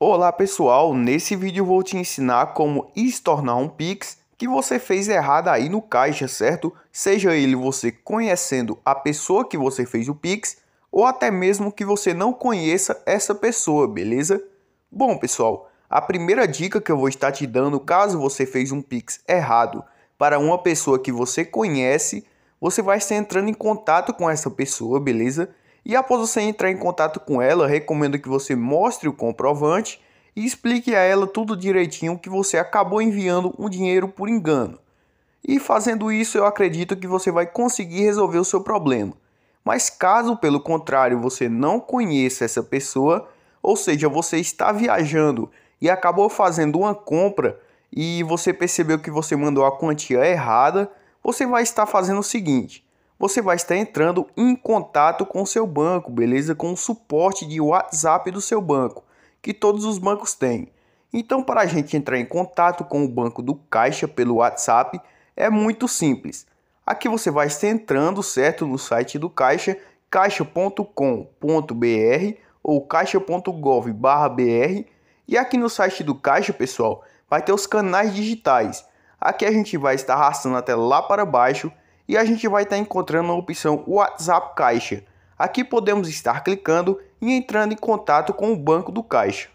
Olá pessoal, nesse vídeo vou te ensinar como estornar um Pix que você fez errado aí no caixa, certo? Seja ele você conhecendo a pessoa que você fez o Pix ou até mesmo que você não conheça essa pessoa, beleza? Bom pessoal, a primeira dica que eu vou estar te dando caso você fez um Pix errado para uma pessoa que você conhece, você vai estar entrando em contato com essa pessoa, beleza? E após você entrar em contato com ela, recomendo que você mostre o comprovante e explique a ela tudo direitinho que você acabou enviando um dinheiro por engano. E fazendo isso, eu acredito que você vai conseguir resolver o seu problema. Mas caso pelo contrário você não conheça essa pessoa, ou seja, você está viajando e acabou fazendo uma compra e você percebeu que você mandou a quantia errada, você vai estar fazendo o seguinte: você vai estar entrando em contato com o seu banco, beleza? Com o suporte de WhatsApp do seu banco, que todos os bancos têm. Então, para a gente entrar em contato com o banco do Caixa pelo WhatsApp, é muito simples. Aqui você vai estar entrando, certo, no site do Caixa, caixa.com.br ou caixa.gov.br. E aqui no site do Caixa, pessoal, vai ter os canais digitais. Aqui a gente vai estar arrastando até lá para baixo e a gente vai estar encontrando a opção WhatsApp Caixa. Aqui podemos estar clicando e entrando em contato com o banco do Caixa.